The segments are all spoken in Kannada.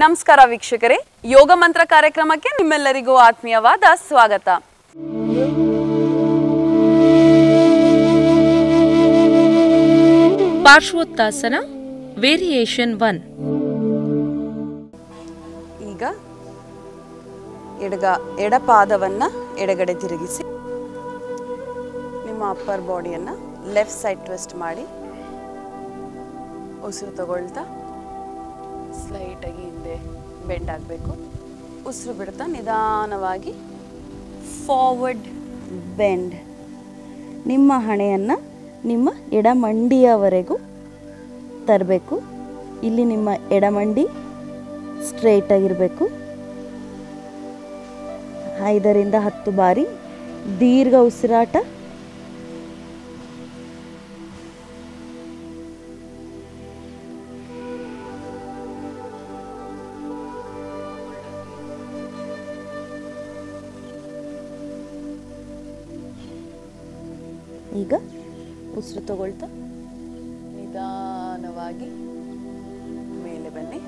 ನಮಸ್ಕಾರ ವೀಕ್ಷಕರೇ. ಯೋಗ ಮಂತ್ರ ಕಾರ್ಯಕ್ರಮಕ್ಕೆ ನಿಮ್ಮೆಲ್ಲರಿಗೂ ಆತ್ಮೀಯವಾದ ಸ್ವಾಗತ. Parshvottanasana variation one. ಈಗ ಎಡಗ ಎಡಪಾದವನ್ನ ಎಡಗಡೆ ತಿರುಗಿಸಿ ನಿಮ್ಮ ಅಪ್ಪರ್ ಬಾಡಿಯನ್ನ ಲೆಫ್ಟ್ ಸೈಡ್ ಟ್ವಿಸ್ಟ್ ಮಾಡಿ ಉಸಿರು ತಗೊಳ್ತಾ ಸ್ಲೈಟಾಗಿ ಹಿಂದೆ ಬೆಂಡ್ ಆಗಬೇಕು. ಉಸಿರು ಬಿಡ್ತಾ ನಿಧಾನವಾಗಿ ಫಾರ್ವರ್ಡ್ ಬೆಂಡ್ ನಿಮ್ಮ ಹಣೆಯನ್ನು ನಿಮ್ಮ ಎಡಮಂಡಿಯವರೆಗೂ ತರಬೇಕು. ಇಲ್ಲಿ ನಿಮ್ಮ ಎಡಮಂಡಿ ಸ್ಟ್ರೇಟಾಗಿರಬೇಕು ಐದರಿಂದ ಹತ್ತು ಬಾರಿ ದೀರ್ಘ ಉಸಿರಾಟ. ಉಸಿರು ತಗೊಳ್ತಾ? ನಿಧಾನವಾಗಿ ಮೇಲೆ ಬನ್ನಿ.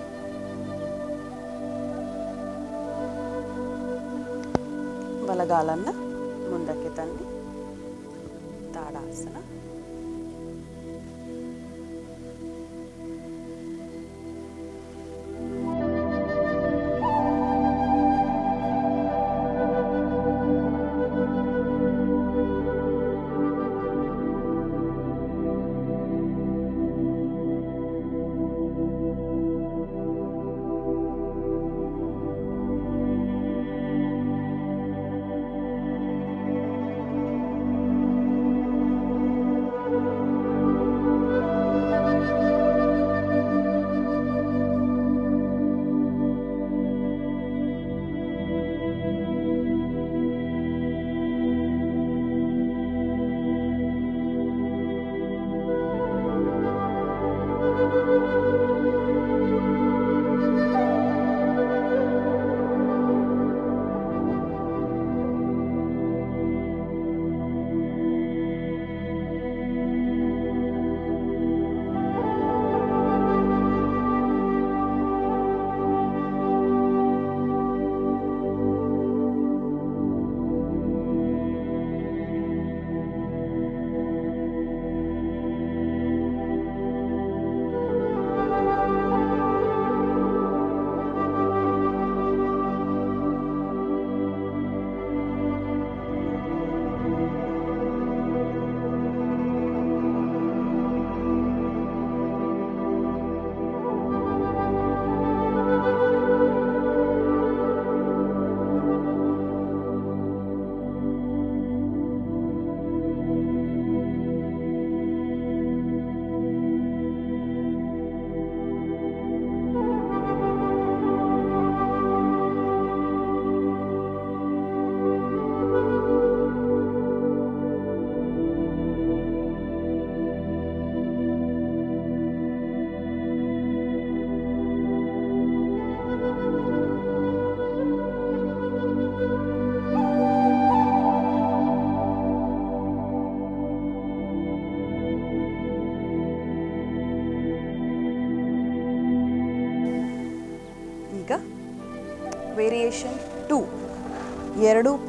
ಬಲಗಾಲನ್ನ ಮುಂದಕ್ಕೆ ತನ್ನಿ. ತಾಡಾಸನ.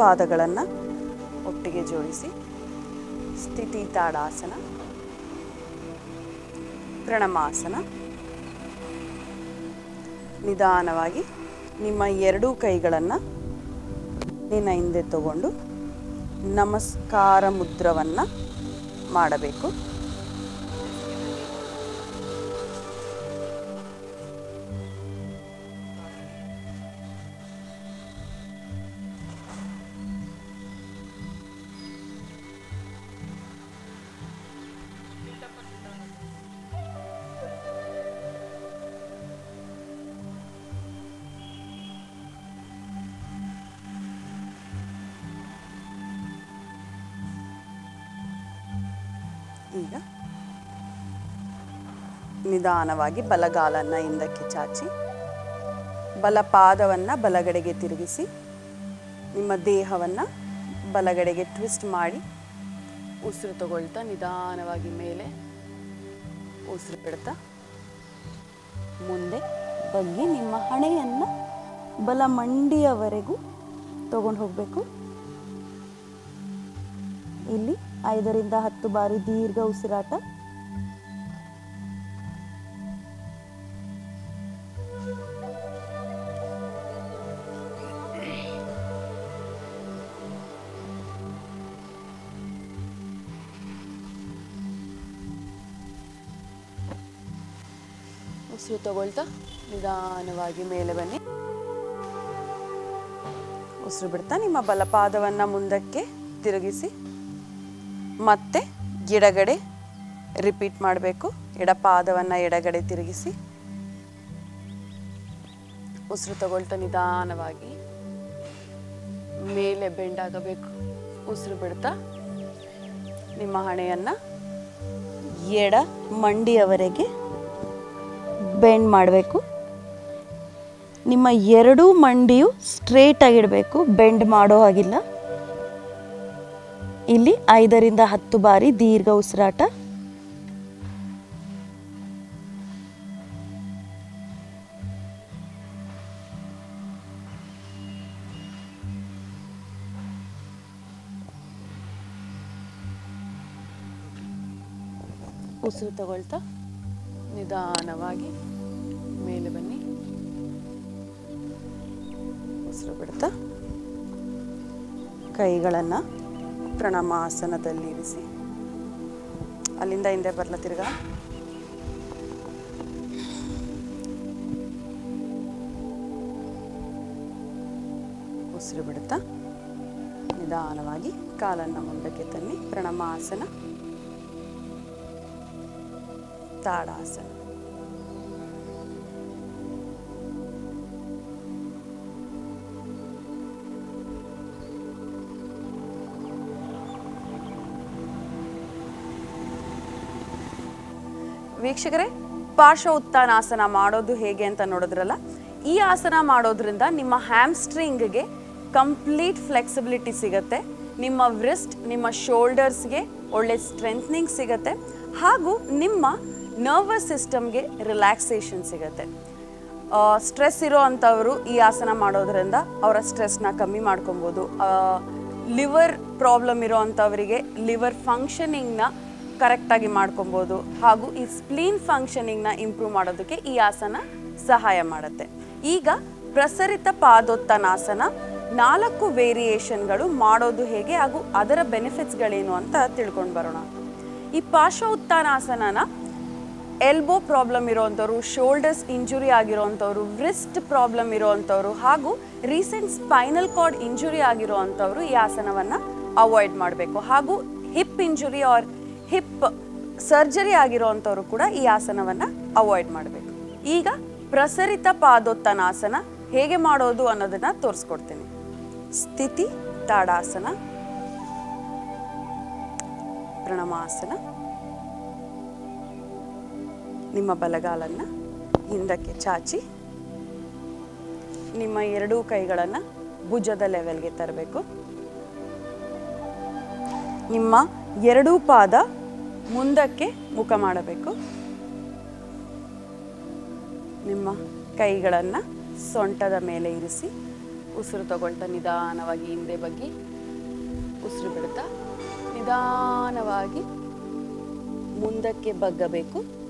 ಪಾದಗಳನ್ನು ಒಟ್ಟಿಗೆ ಜೋಡಿಸಿ ಸ್ಥಿತಿ ತಾಡಾಸನ ಪ್ರಣಮಾಸನ, ನಿಧಾನವಾಗಿ ನಿಮ್ಮ ಎರಡೂ ಕೈಗಳನ್ನು ನಿನ್ನ ಹಿಂದೆ ತಗೊಂಡು ನಮಸ್ಕಾರ ಮುದ್ರವನ್ನು ಮಾಡಬೇಕು. ನಿಧಾನವಾಗಿ ಬಲಗಾಲನ್ನು ಹಿಂದಕ್ಕೆ ಚಾಚಿ ಬಲ ಪಾದವನ್ನು ಬಲಗಡೆಗೆ ತಿರುಗಿಸಿ, ನಿಮ್ಮ ದೇಹವನ್ನು ಬಲಗಡೆಗೆ ಟ್ವಿಸ್ಟ್ ಮಾಡಿ, ಉಸಿರು ತಗೊಳ್ತಾ ನಿಧಾನವಾಗಿ ಮೇಲೆ ಉಸಿರು ಬಿಡ್ತಾ ಮುಂದೆ ಬಗ್ಗಿ ನಿಮ್ಮ ಹಣೆಯನ್ನು ಬಲ ಮಂಡಿಯವರೆಗೂ ತಗೊಂಡು ಹೋಗಬೇಕು. ಇಲ್ಲಿ ಐದರಿಂದ ಹತ್ತು ಬಾರಿ ದೀರ್ಘ ಉಸಿರಾಟ. ಉಸಿರು ತಗೊಳ್ತಾ ನಿಧಾನವಾಗಿ ಮೇಲೆ ಬನ್ನಿ. ಉಸಿರು ಬಿಡ್ತಾ ನಿಮ್ಮ ಬಲಪಾದವನ್ನು ಮುಂದಕ್ಕೆ ತಿರುಗಿಸಿ. ಮತ್ತೆ ಎಡಗಡೆ ರಿಪೀಟ್ ಮಾಡಬೇಕು. ಎಡಪಾದವನ್ನು ಎಡಗಡೆ ತಿರುಗಿಸಿ. ಉಸಿರು ತಗೊಳ್ತಾ ನಿಧಾನವಾಗಿ ಮೇಲೆ ಬೆಂಡಾಗಬೇಕು ಉಸಿರು ಬಿಡ್ತಾ ನಿಮ್ಮ ಹಣೆಯನ್ನು ಎಡ ಮಂಡಿಯವರೆಗೆ ಬೆಂಡ್ ಮಾಡಬೇಕು. ನಿಮ್ಮ ಎರಡೂ ಮಂಡಿಯು ಸ್ಟ್ರೇಟಾಗಿಡಬೇಕು ಬೆಂಡ್ ಮಾಡೋ ಹಾಗಿಲ್ಲ. ಇಲ್ಲಿ ಐದರಿಂದ ಹತ್ತು ಬಾರಿ ದೀರ್ಘ ಉಸಿರಾಟ. ಉಸಿರು ತಗೊಳ್ತಾ ನಿಧಾನವಾಗಿ. ಮೇಲೆ ಬನ್ನಿ. ಉಸಿರು ಬಿಡ್ತಾ ಕೈಗಳನ್ನು ಪ್ರಣಾಮಾಸನದಲ್ಲಿ ಇರಿಸಿ. ಅಲ್ಲಿಂದ ಹಿಂದೆ ಬರಲ ತಿರ್ಗಾ? ಉಸಿರು ಬಿಡುತ್ತಾ? ನಿಧಾನವಾಗಿ ಕಾಲನ್ನು ಮುಂದಕ್ಕೆ ತನ್ನಿ. ಪ್ರಣಮಾಸನ ತಾಡಾಸನ ವೀಕ್ಷಕರೇ, ಪಾರ್ಶ್ವ ಉತ್ಥಾನಾಸನ ಮಾಡೋದು ಹೇಗೆ ಅಂತ ನೋಡಿದ್ರಲ್ಲ, ಈ ಆಸನ ಮಾಡೋದ್ರಿಂದ ನಿಮ್ಮ ಹ್ಯಾಮ್ಸ್ಟ್ರಿಂಗ್ಗೆ ಕಂಪ್ಲೀಟ್ ಫ್ಲೆಕ್ಸಿಬಿಲಿಟಿ ಸಿಗುತ್ತೆ, ನಿಮ್ಮ ವ್ರಿಸ್ಟ್, ನಿಮ್ಮ ಶೋಲ್ಡರ್ಸ್ಗೆ ಒಳ್ಳೆ ಸ್ಟ್ರೆಂತ್ನಿಂಗ್ ಸಿಗುತ್ತೆ, ಹಾಗೂ ನಿಮ್ಮ ನರ್ವಸ್ ಸಿಸ್ಟಮ್ಗೆ ರಿಲ್ಯಾಕ್ಸೇಷನ್ ಸಿಗುತ್ತೆ. ಸ್ಟ್ರೆಸ್ ಇರೋ ಅಂಥವರು ಈ ಆಸನ ಮಾಡೋದ್ರಿಂದ ಅವರ ಸ್ಟ್ರೆಸ್ನ ಕಮ್ಮಿ ಮಾಡ್ಕೊಬೋದು. ಲಿವರ್ ಪ್ರಾಬ್ಲಮ್ ಇರೋ ಅಂಥವರಿಗೆ ಲಿವರ್ ಫಂಕ್ಷನಿಂಗ್ನ ಕರೆಕ್ಟಾಗಿ ಮಾಡ್ಕೊಬೋದು. ಹಾಗೂ ಈ ಸ್ಪ್ಲೀನ್ ಫಂಕ್ಷನಿಂಗ್ನ ಇಂಪ್ರೂವ್ ಮಾಡೋದಕ್ಕೆ ಈ ಆಸನ ಸಹಾಯ ಮಾಡುತ್ತೆ. ಈಗ ಪ್ರಸರಿತ ಪಾದೋತ್ತನಾಸನ ನಾಲ್ಕು ವೇರಿಯೇಷನ್ಗಳು ಮಾಡೋದು ಹೇಗೆ ಹಾಗೂ ಅದರ ಬೆನಿಫಿಟ್ಸ್ಗಳೇನು ಅಂತ ತಿಳ್ಕೊಂಡು ಬರೋಣ. ಈ ಪಾರ್ಶ್ವ ಉತ್ಥಾನಾಸನನ ಎಲ್ಬೋ ಪ್ರಾಬ್ಲಮ್ ಇರೋವಂಥವ್ರು ಶೋಲ್ಡರ್ಸ್ ಇಂಜುರಿ ಆಗಿರೋವಂಥವ್ರು ವ್ರಿಸ್ಟ್ ಪ್ರಾಬ್ಲಮ್ ಇರೋವಂಥವ್ರು ಹಾಗೂ ರೀಸೆಂಟ್ ಸ್ಪೈನಲ್ ಕಾರ್ಡ್ ಇಂಜುರಿ ಆಗಿರೋವಂಥವ್ರು ಈ ಆಸನವನ್ನು ಅವಾಯ್ಡ್ ಮಾಡಬೇಕು. ಹಾಗೂ hip injury or hip surgery ಆಗಿರೋವಂಥವ್ರು ಕೂಡ ಈ ಆಸನವನ್ನು ಅವಾಯ್ಡ್ ಮಾಡಬೇಕು. ಈಗ ಪ್ರಸರಿತ ಪಾದೋತ್ತನಾಸನ ಹೇಗೆ ಮಾಡೋದು ಅನ್ನೋದನ್ನು ತೋರಿಸ್ಕೊಡ್ತೀನಿ. ಸ್ಥಿತಿ, ತಾಡಾಸನ, ಪ್ರಣಮಾಸನ, ನಿಮ್ಮ ಬಲಗಾಲನ್ನು ಹಿಂದಕ್ಕೆ ಚಾಚಿ, ನಿಮ್ಮ ಎರಡೂ ಕೈಗಳನ್ನು ಭುಜದ ಲೆವೆಲ್ಗೆ ತರಬೇಕು. ನಿಮ್ಮ ಎರಡೂ ಪಾದ ಮುಂದಕ್ಕೆ ಮುಖ ಮಾಡಬೇಕು. ನಿಮ್ಮ ಕೈಗಳನ್ನು ಸೊಂಟದ ಮೇಲೆ ಇರಿಸಿ, ಉಸಿರು ತಗೊಳ್ತಾ ನಿಧಾನವಾಗಿ ಹಿಂದೆ ಬಗ್ಗಿ, ಉಸಿರು ಬಿಡ್ತಾ ನಿಧಾನವಾಗಿ ಮುಂದಕ್ಕೆ ಬಗ್ಗಬೇಕು.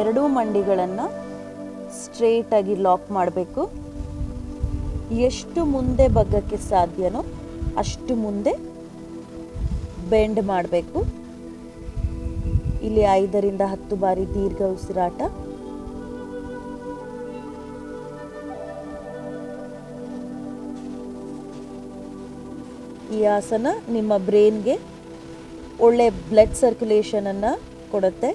ಎರಡೂ ಮಂಡಿಗಳನ್ನು ಸ್ಟ್ರೇಟಾಗಿ ಲಾಕ್ ಮಾಡಬೇಕು. ಎಷ್ಟು ಮುಂದೆ ಬಗ್ಗಕ್ಕೆ ಸಾಧ್ಯನೋ ಅಷ್ಟು ಮುಂದೆ ಬೆಂಡ್ ಮಾಡಬೇಕು. ಇಲ್ಲಿ ಐದರಿಂದ ಹತ್ತು ಬಾರಿ ದೀರ್ಘ ಉಸಿರಾಟ. ಈ ಆಸನ ನಿಮ್ಮ ಬ್ರೈನ್ಗೆ ಒಳ್ಳೆ ಬ್ಲಡ್ ಸರ್ಕ್ಯುಲೇಷನನ್ನು ಕೊಡುತ್ತೆ.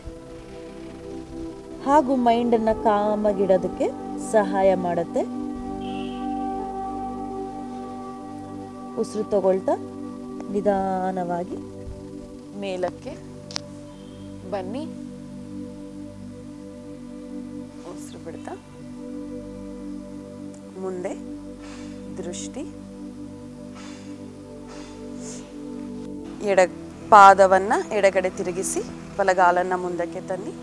ಹಾಗೂ ಮೈಂಡನ್ನು ಕಾಮಾಗಿಡೋದಕ್ಕೆ ಸಹಾಯ ಮಾಡುತ್ತೆ. ಉಸಿರು ತಗೊಳ್ತಾ ನಿಧಾನವಾಗಿ ಮೇಲಕ್ಕೆ ಬನ್ನಿ. ಉಸಿರು ಬಿಡ್ತಾ ಮುಂದೆ ದೃಷ್ಟಿ. ಎಡ ಪಾದವನ್ನ ಎಡಗಡೆ ತಿರುಗಿಸಿ ಬಲಗಾಲನ್ನ ಮುಂದಕ್ಕೆ ತನ್ನಿ.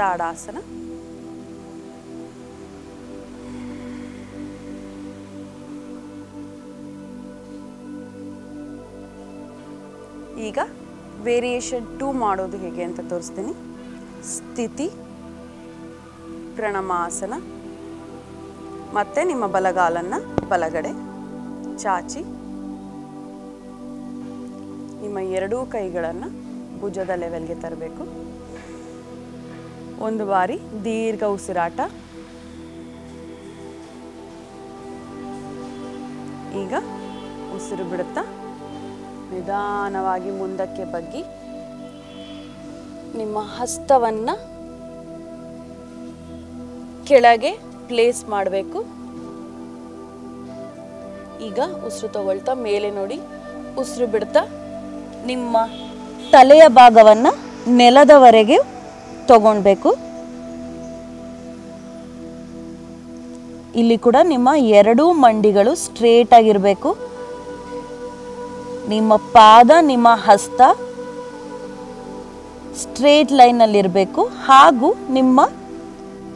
ತಾಡಾಸನ ಈಗ ವೇರಿಯೇಷನ್ ಟೂ ಮಾಡೋದು ಹೇಗೆ ಅಂತ ತೋರಿಸ್ತೀನಿ. ಸ್ಥಿತಿ, ಪ್ರಣಮಾಸನ, ಮತ್ತೆ ನಿಮ್ಮ ಬಲಗಾಲನ್ನ ಬಲಗಡೆ, ಚಾಚಿ. ನಿಮ್ಮ ಎರಡೂ ಕೈಗಳನ್ನು ಭುಜದ ಲೆವೆಲ್ಗೆ ತರಬೇಕು. ಒಂದು ಬಾರಿ ದೀರ್ಘ ಉಸಿರಾಟ. ಈಗ ಉಸಿರು ಬಿಡುತ್ತಾ ನಿಧಾನವಾಗಿ ಮುಂದಕ್ಕೆ ಬಗ್ಗಿ ನಿಮ್ಮ ಹಸ್ತವನ್ನ ಕೆಳಗೆ ಪ್ಲೇಸ್ ಮಾಡಬೇಕು. ಈಗ ಉಸಿರು ತಗೊಳ್ತಾ ಮೇಲೆ ನೋಡಿ, ಉಸಿರು ಬಿಡ್ತಾ ನಿಮ್ಮ ತಲೆಯ ಭಾಗವನ್ನ ನೆಲದವರೆಗೆ ತಗೊಳ್ಬೇಕು ಇಲ್ಲಿ ಕೂಡ ನಿಮ್ಮ ಎರಡೂ ಮಂಡಿಗಳು ಸ್ಟ್ರೇಟ್ ಆಗಿರಬೇಕು. ನಿಮ್ಮ ಪಾದ, ನಿಮ್ಮ ಹಸ್ತ ಸ್ಟ್ರೇಟ್ ಲೈನಲ್ಲಿರಬೇಕು ಹಾಗೂ ನಿಮ್ಮ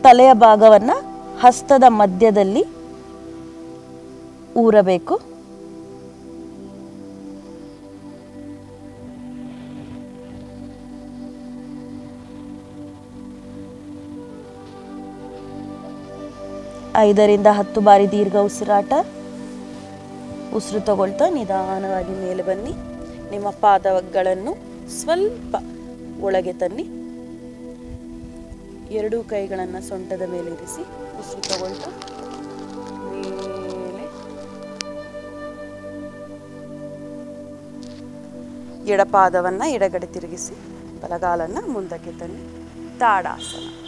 ತಲೆಯ ಭಾಗವನ್ನು ಹಸ್ತದ ಮಧ್ಯದಲ್ಲಿ ಊರಬೇಕು. ಐದರಿಂದ ಹತ್ತು ಬಾರಿ ದೀರ್ಘ ಉಸಿರಾಟ. ಉಸಿರು ತಗೊಳ್ತಾ ನಿಧಾನವಾಗಿ ಮೇಲೆ ಬನ್ನಿ. ನಿಮ್ಮ ಪಾದಗಳನ್ನು ಸ್ವಲ್ಪ ಒಳಗೆ ತನ್ನಿ. ಎರಡೂ ಕೈಗಳನ್ನು ಸೊಂಟದ ಮೇಲೆ ಇರಿಸಿ ಉಸಿರು ತಗೊಳ್ತಾ ಮೇಲೆ. ಎಡಪಾದವನ್ನು ಎಡಗಡೆ ತಿರುಗಿಸಿ, ಬಲಗಾಲನ್ನು ಮುಂದಕ್ಕೆ ತನ್ನಿ. ತಾಡಾಸನ.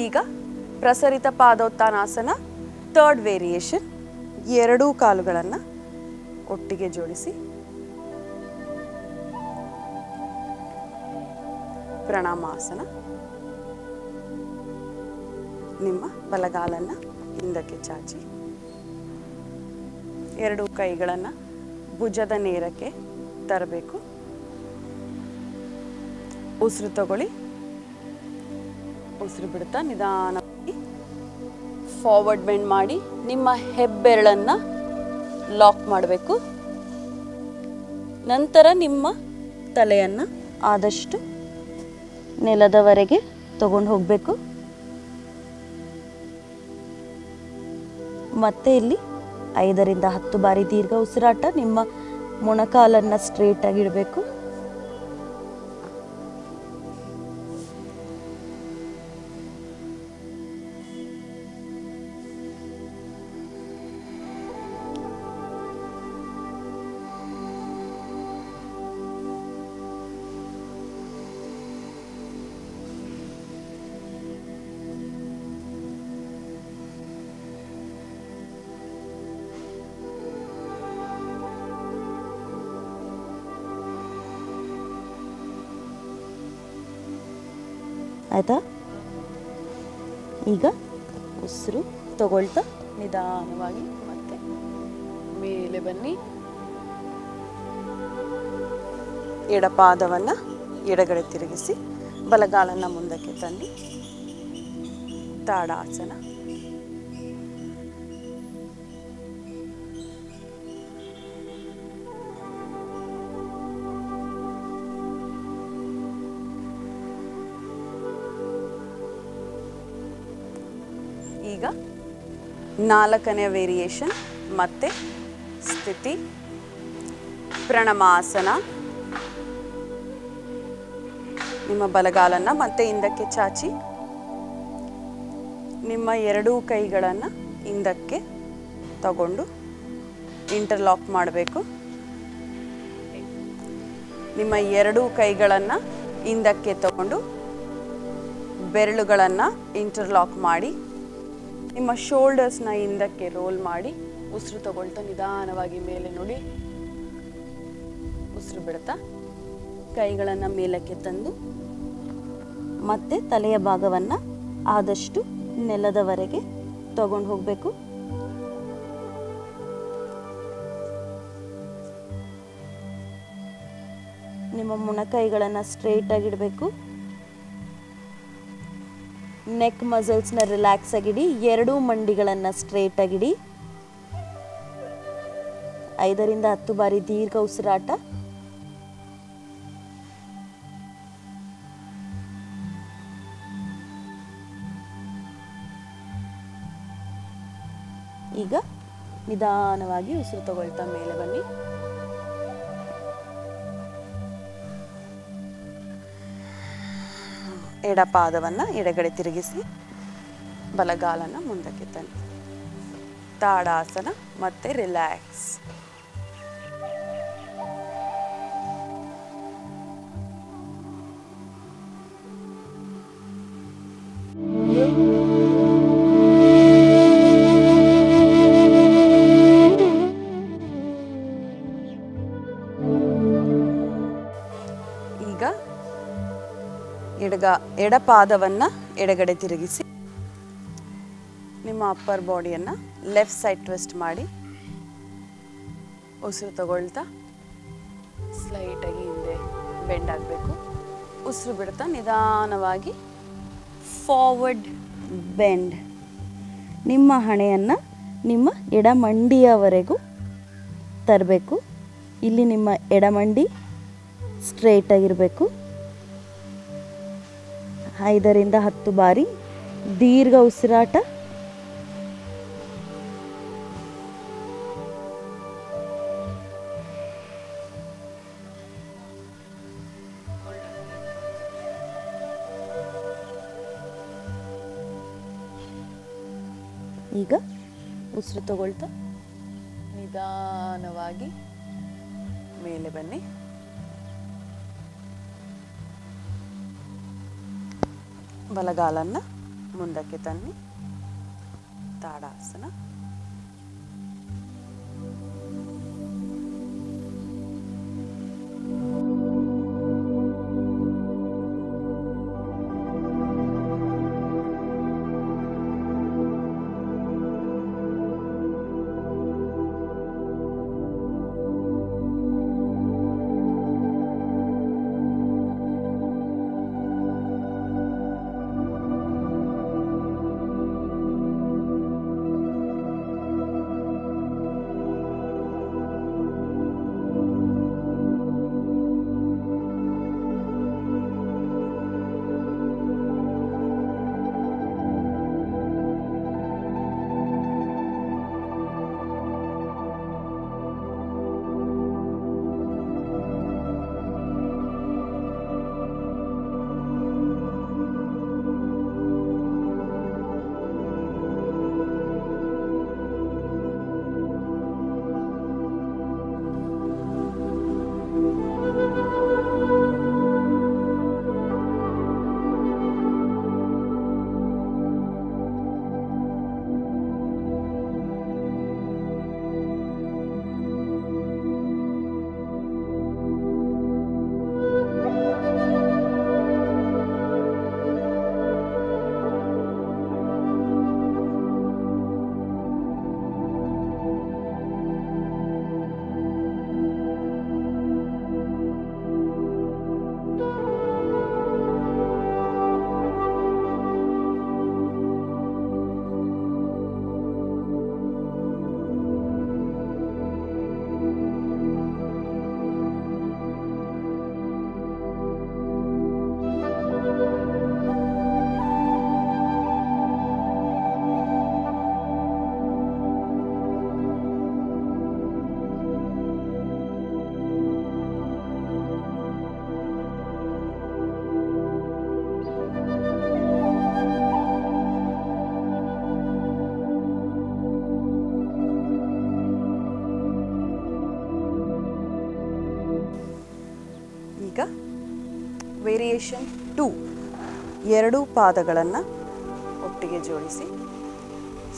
ಈಗ ಪ್ರಸರಿತ ಪಾದೋತ್ಥಾನಾಸನ ಥರ್ಡ್ ವೇರಿಯೇಷನ್ ಎರಡೂ ಕಾಲುಗಳನ್ನು ಒಟ್ಟಿಗೆ ಜೋಡಿಸಿ. ಪ್ರಣಾಮಾಸನ. ನಿಮ್ಮ ಬಲಗಾಲನ್ನು ಹಿಂದಕ್ಕೆ ಚಾಚಿ. ಎರಡು ಕೈಗಳನ್ನು ಭುಜದ ನೇರಕ್ಕೆ ತರಬೇಕು. ಉಸಿರು ತಗೊಳ್ಳಿ. ಉಸಿರು ಬಿಡುತ್ತಾ ನಿಧಾನವಾಗಿ ಫಾರ್ವರ್ಡ್ ಬೆಂಡ್ ಮಾಡಿ ನಿಮ್ಮ ಹೆಬ್ಬೆರಳನ್ನ ಲಾಕ್ ಮಾಡಬೇಕು. ನಂತರ ನಿಮ್ಮ ತಲೆಯನ್ನು ಆದಷ್ಟು ನೆಲದವರೆಗೆ ತಗೊಂಡು ಹೋಗಬೇಕು. ಮತ್ತೆ ಇಲ್ಲಿ ಐದರಿಂದ ಹತ್ತು ಬಾರಿ ದೀರ್ಘ ಉಸಿರಾಟ, ನಿಮ್ಮ ಮೊಣಕಾಲನ್ನು ಸ್ಟ್ರೇಟಾಗಿಡಬೇಕು ಇಡಬೇಕು. ಆಯ್ತಾ? ಈಗ ಉಸಿರು ತಗೊಳ್ತಾ ನಿಧಾನವಾಗಿ ಮತ್ತೆ ಮೇಲೆ ಬನ್ನಿ. ಎಡಪಾದವನ್ನು ಎಡಗಡೆ ತಿರುಗಿಸಿ, ಬಲಗಾಲನ್ನು ಮುಂದಕ್ಕೆ ತನ್ನಿ. ತಾಡಾಸನ. ಈಗ ನಾಲ್ಕನೇ ವೇರಿಯೇಷನ್ ಮತ್ತೆ ಸ್ಥಿತಿ, ಪ್ರಣಮಾಸನ. ನಿಮ್ಮ ಬಲಗಾಲನ್ನ ಮತ್ತೆ ಹಿಂದಕ್ಕೆ ಚಾಚಿ. ನಿಮ್ಮ ಎರಡೂ ಕೈಗಳನ್ನು ಹಿಂದಕ್ಕೆ ತಗೊಂಡು ಇಂಟರ್ಲಾಕ್ ಮಾಡಬೇಕು. ನಿಮ್ಮ ಎರಡೂ ಕೈಗಳನ್ನು ಹಿಂದಕ್ಕೆ ತಗೊಂಡು ಬೆರಳುಗಳನ್ನು ಇಂಟರ್ಲಾಕ್ ಮಾಡಿ. ನಿಮ್ಮ ಶೋಲ್ಡರ್ಸ್ನ ಹಿಂದಕ್ಕೆ ರೋಲ್ ಮಾಡಿ, ಉಸಿರು ತಗೊಳ್ತಾ ನಿಧಾನವಾಗಿ ಮೇಲೆ ನೋಡಿ. ಉಸಿರು ಬಿಡ್ತಾ ಕೈಗಳನ್ನು ಮೇಲಕ್ಕೆ ತಂದು, ಮತ್ತೆ ತಲೆಯ ಭಾಗವನ್ನು ಆದಷ್ಟು ನೆಲದವರೆಗೆ ತಗೊಂಡು ಹೋಗಬೇಕು. ನಿಮ್ಮ ಮೊಣಕೈಗಳನ್ನು ಸ್ಟ್ರೈಟ್ ಆಗಿಡಬೇಕು ನೆಕ್ ಮಸಲ್ಸ್ನ ರಿಲ್ಯಾಕ್ಸ್ ಆಗಿಡಿ, ಎರಡೂ ಮಂಡಿಗಳನ್ನು ಸ್ಟ್ರೇಟ್ ಆಗಿಡಿ. ಐದರಿಂದ ಹತ್ತು ಬಾರಿ ದೀರ್ಘ ಉಸಿರಾಟ. ಈಗ ನಿಧಾನವಾಗಿ ಉಸಿರು ತಗೊಳ್ತಾ ಮೇಲೆ ಬನ್ನಿ. ಎಡಪಾದವನ್ನು ಎಡಗಡೆ ತಿರುಗಿಸಿ ಬಲಗಾಲನ್ನು ಮುಂದಕ್ಕೆ ತನ್ನಿ. ತಾಡಾಸನ ಮತ್ತೆ ರಿಲ್ಯಾಕ್ಸ್ ಎಡಗ ಎಡಪಾದವನ್ನು ಎಡಗಡೆ ತಿರುಗಿಸಿ, ನಿಮ್ಮ ಅಪ್ಪರ್ ಬಾಡಿಯನ್ನು ಲೆಫ್ಟ್ ಸೈಡ್ ಟ್ವಿಸ್ಟ್ ಮಾಡಿ, ಉಸಿರು ತಗೊಳ್ತಾ ಸ್ಲೈಟಾಗಿ ಹಿಂದೆ ಬೆಂಡ್ ಆಗಬೇಕು. ಉಸಿರು ಬಿಡ್ತಾ ನಿಧಾನವಾಗಿ ಫಾರ್ವರ್ಡ್ ಬೆಂಡ್ ನಿಮ್ಮ ಹಣೆಯನ್ನು ನಿಮ್ಮ ಎಡಮಂಡಿಯವರೆಗೂ ತರಬೇಕು. ಇಲ್ಲಿ ನಿಮ್ಮ ಎಡಮಂಡಿ ಸ್ಟ್ರೇಟ್ ಆಗಿರಬೇಕು. ಐದರಿಂದ ಹತ್ತು ಬಾರಿ ದೀರ್ಘ ಉಸಿರಾಟ. ಈಗ ಉಸಿರು ತಗೊಳ್ತಾ ನಿಧಾನವಾಗಿ ಮೇಲೆ ಬನ್ನಿ. ಬಲಗಾಲನ್ನ ಮುಂದಕ್ಕೆ ತನ್ನಿ ತಾಡಾಸನ ಎರಡೂ ಪಾದಗಳನ್ನು ಒಟ್ಟಿಗೆ ಜೋಡಿಸಿ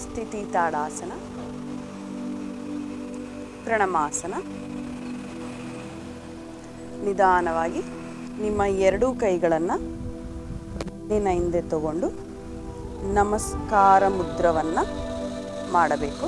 ಸ್ಥಿತಿ ತಾಡಾಸನ, ಪ್ರಣಮಾಸನ. ನಿಧಾನವಾಗಿ ನಿಮ್ಮ ಎರಡೂ ಕೈಗಳನ್ನು ನಿನ್ನ ಹಿಂದೆ ತಗೊಂಡು ನಮಸ್ಕಾರ ಮುದ್ರವನ್ನು ಮಾಡಬೇಕು.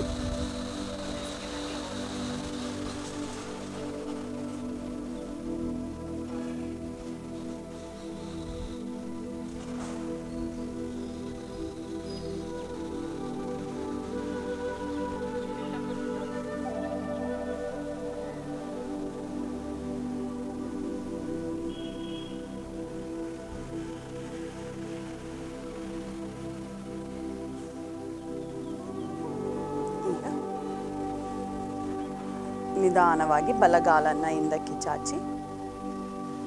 ನಿಧಾನವಾಗಿ ಬಲಗಾಲನ್ನು ಹಿಂದಕ್ಕೆ ಚಾಚಿ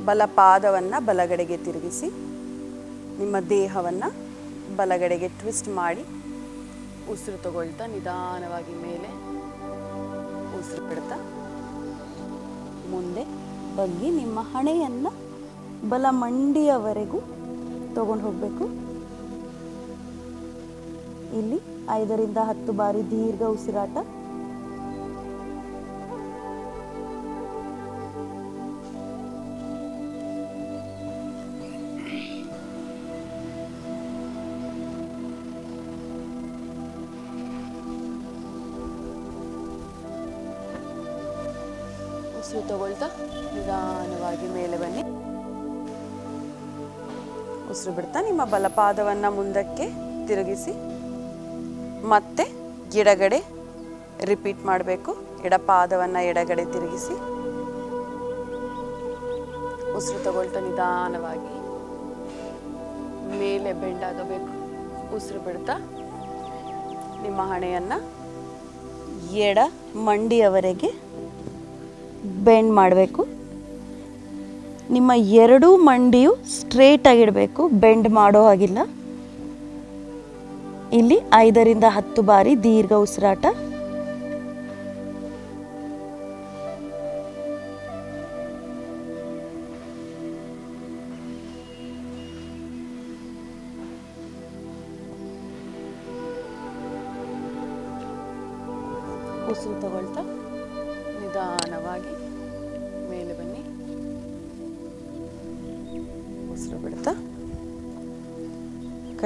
ಬಲ ಪಾದವನ್ನು ಬಲಗಡೆಗೆ ತಿರುಗಿಸಿ, ನಿಮ್ಮ ದೇಹವನ್ನು ಬಲಗಡೆಗೆ ಟ್ವಿಸ್ಟ್ ಮಾಡಿ, ಉಸಿರು ತಗೊಳ್ತಾ ನಿಧಾನವಾಗಿ ಮೇಲೆ ಉಸಿರು ಬಿಡ್ತಾ ಮುಂದೆ ಬಗ್ಗಿ ನಿಮ್ಮ ಹಣೆಯನ್ನು ಬಲ ಮಂಡಿಯವರೆಗೂ ತಗೊಂಡು ಹೋಗಬೇಕು. ಇಲ್ಲಿ ಐದರಿಂದ ಹತ್ತು ಬಾರಿ ದೀರ್ಘ ಉಸಿರಾಟ. ಉಸಿರು ತಗೊಳ್ತಾ ನಿಧಾನವಾಗಿ ಮೇಲೆ ಬನ್ನಿ. ಉಸಿರು ಬಿಡ್ತಾ ನಿಮ್ಮ ಬಲಪಾದವನ್ನು ಮುಂದಕ್ಕೆ ತಿರುಗಿಸಿ. ಮತ್ತೆ ಎಡಗಡೆ ರಿಪೀಟ್ ಮಾಡಬೇಕು. ಎಡಪಾದವನ್ನು ಎಡಗಡೆ ತಿರುಗಿಸಿ. ಉಸಿರು ತಗೊಳ್ತಾ ನಿಧಾನವಾಗಿ ಮೇಲೆ ಬೆಂಡಾಗಬೇಕು ಉಸಿರು ಬಿಡ್ತಾ ನಿಮ್ಮ ಹಣೆಯನ್ನು ಎಡ ಮಂಡಿಯವರೆಗೆ ಬೆಂಡ್ ಮಾಡಬೇಕು. ನಿಮ್ಮ ಎರಡೂ ಮಂಡಿಯು ಸ್ಟ್ರೇಟ್ ಆಗಿಡಬೇಕು, ಬೆಂಡ್ ಮಾಡೋ ಹಾಗಿಲ್ಲ. ಇಲ್ಲಿ ಐದರಿಂದ ಹತ್ತು ಬಾರಿ ದೀರ್ಘ ಉಸಿರಾಟ. ಉಸಿರು ತಗೊಳ್ತಾ ನಿಧಾನವಾಗಿ.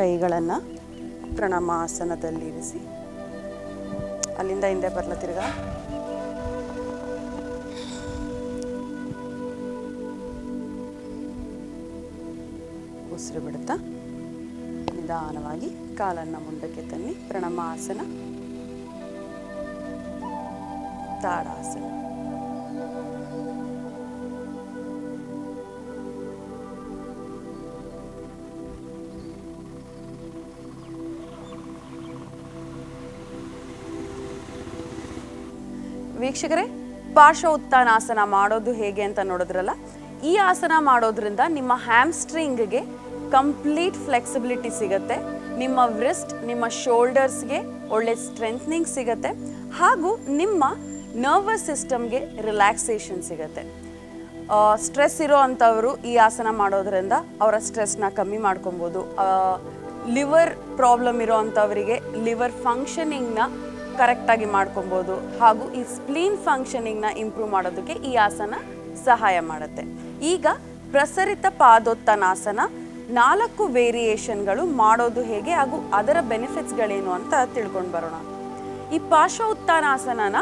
ಕೈಗಳನ್ನು ಪ್ರಣಾಮಾಸನದಲ್ಲಿ ಇರಿಸಿ ಅಲ್ಲಿಂದ ಹಿಂದೆ ಬರಲ ತಿರ್ಗಾ? ಉಸಿರು ಬಿಡುತ್ತಾ? ನಿಧಾನವಾಗಿ ಕಾಲನ್ನು ಮುಂದಕ್ಕೆ ತನ್ನಿ. ಪ್ರಣಮಾಸನ ತಾಡಾಸನ. ವೀಕ್ಷಕರೇ, ಪಾರ್ಶ್ವ ಉತ್ಥಾನಾಸನ ಮಾಡೋದು ಹೇಗೆ ಅಂತ ನೋಡಿದ್ರಲ್ಲ, ಈ ಆಸನ ಮಾಡೋದ್ರಿಂದ ನಿಮ್ಮ ಹ್ಯಾಮ್ಸ್ಟ್ರಿಂಗ್ಗೆ ಕಂಪ್ಲೀಟ್ ಫ್ಲೆಕ್ಸಿಬಿಲಿಟಿ ಸಿಗುತ್ತೆ, ನಿಮ್ಮ ವ್ರಿಸ್ಟ್, ನಿಮ್ಮ ಶೋಲ್ಡರ್ಸ್ಗೆ ಒಳ್ಳೆ ಸ್ಟ್ರೆಂತ್ನಿಂಗ್ ಸಿಗುತ್ತೆ, ಹಾಗೂ ನಿಮ್ಮ ನರ್ವಸ್ ಸಿಸ್ಟಮ್ಗೆ ರಿಲ್ಯಾಕ್ಸೇಷನ್ ಸಿಗುತ್ತೆ. ಸ್ಟ್ರೆಸ್ ಇರೋ ಅಂಥವರು ಈ ಆಸನ ಮಾಡೋದ್ರಿಂದ ಅವರ ಸ್ಟ್ರೆಸ್ನ ಕಮ್ಮಿ ಮಾಡ್ಕೊಬೋದು. ಲಿವರ್ ಪ್ರಾಬ್ಲಮ್ ಇರೋ ಅಂಥವರಿಗೆ ಲಿವರ್ ಫಂಕ್ಷನಿಂಗ್ನ ಕರೆಕ್ಟಾಗಿ ಮಾಡ್ಕೊಬೋದು ಹಾಗೂ ಈ ಸ್ಪ್ಲೀನ್ ಫಂಕ್ಷನಿಂಗ್ನ ಇಂಪ್ರೂವ್ ಮಾಡೋದಕ್ಕೆ ಈ ಆಸನ ಸಹಾಯ ಮಾಡುತ್ತೆ. ಈಗ ಪ್ರಸರಿತ ಪಾದೋತ್ತನಾಸನ ನಾಲ್ಕು ವೇರಿಯೇಷನ್ಗಳು ಮಾಡೋದು ಹೇಗೆ ಹಾಗೂ ಅದರ ಬೆನಿಫಿಟ್ಸ್ಗಳೇನು ಅಂತ ತಿಳ್ಕೊಂಡು ಬರೋಣ. ಈ ಪಾರ್ಶ್ವ ಉತ್ಥಾನಾಸನನ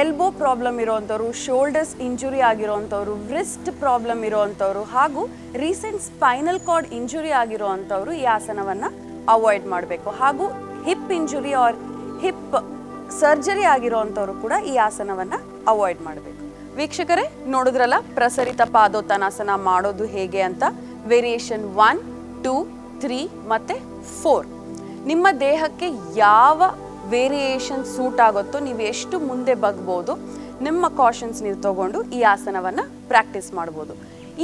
ಎಲ್ಬೋ ಪ್ರಾಬ್ಲಮ್ ಇರೋವಂಥವ್ರು ಶೋಲ್ಡರ್ಸ್ ಇಂಜುರಿ ಆಗಿರೋವಂಥವ್ರು ವ್ರಿಸ್ಟ್ ಪ್ರಾಬ್ಲಮ್ ಇರೋವಂಥವ್ರು ಹಾಗೂ ರೀಸೆಂಟ್ ಸ್ಪೈನಲ್ ಕಾರ್ಡ್ ಇಂಜುರಿ ಆಗಿರೋವಂಥವ್ರು ಈ ಆಸನವನ್ನು ಅವಾಯ್ಡ್ ಮಾಡಬೇಕು ಹಾಗೂ hip injury or hip surgery ಆಗಿರೋವಂಥವ್ರು ಕೂಡ ಈ ಆಸನವನ್ನು ಅವಾಯ್ಡ್ ಮಾಡಬೇಕು. ವೀಕ್ಷಕರೇ, ನೋಡಿದ್ರಲ್ಲ, ಪ್ರಸರಿತ ಪಾದೋತ್ತನಾಸನ ಮಾಡೋದು ಹೇಗೆ ಅಂತ? ವೇರಿಯೇಷನ್ ಒನ್ ಟೂ ತ್ರೀ ಮತ್ತು ಫೋರ್ ನಿಮ್ಮ ದೇಹಕ್ಕೆ ಯಾವ ವೇರಿಯೇಷನ್ ಸೂಟ್ ಆಗುತ್ತೋ, ನೀವು ಎಷ್ಟು ಮುಂದೆ ಬಗ್ಬೋದು, ನಿಮ್ಮ ಕಾಷನ್ಸ್ ನೀವು ತಗೊಂಡು ಈ ಆಸನವನ್ನು ಪ್ರಾಕ್ಟೀಸ್ ಮಾಡ್ಬೋದು.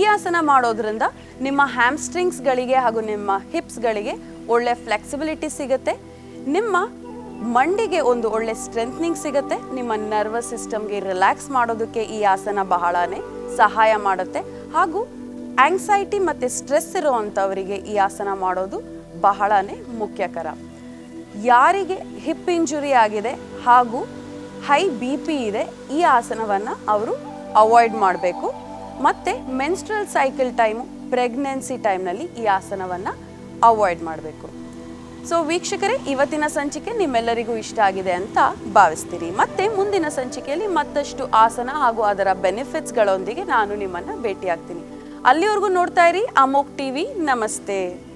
ಈ ಆಸನ ಮಾಡೋದ್ರಿಂದ ನಿಮ್ಮ ಹ್ಯಾಮ್ಸ್ಟ್ರಿಂಗ್ಸ್ಗಳಿಗೆ ಹಾಗೂ ನಿಮ್ಮ ಹಿಪ್ಸ್ಗಳಿಗೆ ಒಳ್ಳೆ ಫ್ಲೆಕ್ಸಿಬಿಲಿಟಿ ಸಿಗುತ್ತೆ. ನಿಮ್ಮ ಮಂಡಿಗೆ ಒಂದು ಒಳ್ಳೆ ಸ್ಟ್ರೆಂತ್ನಿಂಗ್ ಸಿಗುತ್ತೆ. ನಿಮ್ಮ ನರ್ವಸ್ ಸಿಸ್ಟಮ್ಗೆ ರಿಲ್ಯಾಕ್ಸ್ ಮಾಡೋದಕ್ಕೆ ಈ ಆಸನ ಬಹಳನೇ ಸಹಾಯ ಮಾಡುತ್ತೆ. ಹಾಗೂ ಆಂಗ್ಸೈಟಿ ಮತ್ತು ಸ್ಟ್ರೆಸ್ ಇರುವಂಥವರಿಗೆ ಈ ಆಸನ ಮಾಡೋದು ಬಹಳನೇ ಮುಖ್ಯಕರ ಯಾರಿಗೆ ಹಿಪ್ ಇಂಜುರಿ ಆಗಿದೆ ಹಾಗೂ ಹೈ ಬಿ ಪಿ ಇದೆ, ಈ ಆಸನವನ್ನು ಅವರು ಅವಾಯ್ಡ್ ಮಾಡಬೇಕು. ಮತ್ತು ಮೆನ್ಸ್ಟ್ರಲ್ ಸೈಕಲ್ ಟೈಮು ಪ್ರೆಗ್ನೆನ್ಸಿ ಟೈಮ್ನಲ್ಲಿ ಈ ಆಸನವನ್ನು ಅವಾಯ್ಡ್ ಮಾಡಬೇಕು. ಸೊ ವೀಕ್ಷಕರೇ, ಇವತ್ತಿನ ಸಂಚಿಕೆ ನಿಮ್ಮೆಲ್ಲರಿಗೂ ಇಷ್ಟ ಆಗಿದೆ ಅಂತ ಭಾವಿಸ್ತೀರಿ. ಮತ್ತೆ ಮುಂದಿನ ಸಂಚಿಕೆಯಲ್ಲಿ ಮತ್ತಷ್ಟು ಆಸನ ಹಾಗೂ ಅದರ ಬೆನಿಫಿಟ್ಸ್ಗಳೊಂದಿಗೆ ನಾನು ನಿಮ್ಮನ್ನು ಭೇಟಿಯಾಗ್ತೀನಿ. ಅಲ್ಲಿವರೆಗೂ ನೋಡ್ತಾ ಇರಿ ಅಮೋಕ್ ಟಿವಿ ನಮಸ್ತೆ.